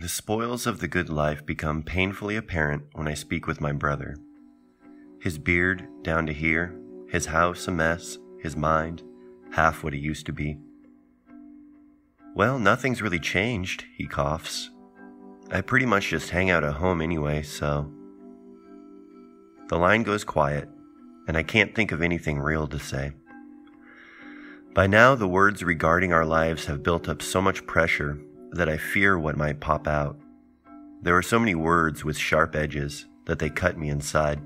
The spoils of the good life become painfully apparent when I speak with my brother. His beard down to here, his house a mess, his mind half what he used to be. Well, nothing's really changed, he coughs. I pretty much just hang out at home anyway, so. The line goes quiet, and I can't think of anything real to say. By now, the words regarding our lives have built up so much pressure that I fear what might pop out. There are so many words with sharp edges that they cut me inside.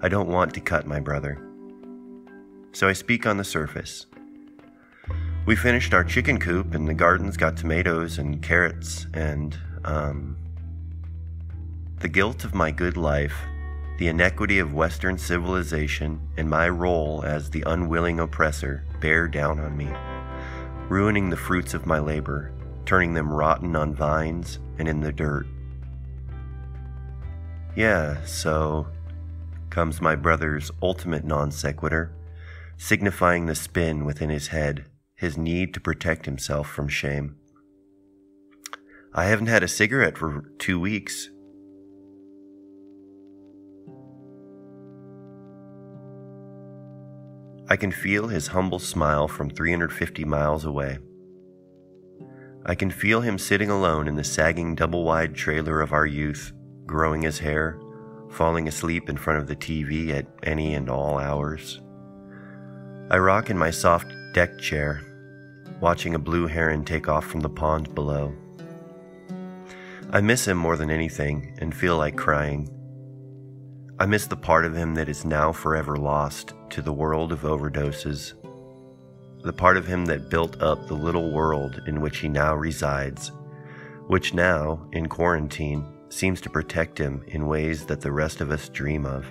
I don't want to cut my brother. So I speak on the surface. We finished our chicken coop, and the gardens got tomatoes and carrots, and, um, the guilt of my good life, the inequity of Western civilization, and my role as the unwilling oppressor bear down on me, ruining the fruits of my labor turning them rotten on vines and in the dirt. Yeah, so comes my brother's ultimate non sequitur, signifying the spin within his head, his need to protect himself from shame. I haven't had a cigarette for two weeks. I can feel his humble smile from 350 miles away. I can feel him sitting alone in the sagging double wide trailer of our youth, growing his hair, falling asleep in front of the TV at any and all hours. I rock in my soft deck chair, watching a blue heron take off from the pond below. I miss him more than anything and feel like crying. I miss the part of him that is now forever lost to the world of overdoses the part of him that built up the little world in which he now resides, which now, in quarantine, seems to protect him in ways that the rest of us dream of.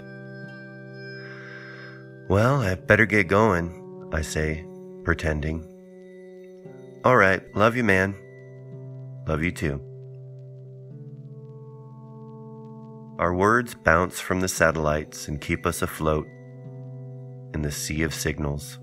Well, I better get going, I say, pretending. All right, love you, man. Love you too. Our words bounce from the satellites and keep us afloat in the sea of signals.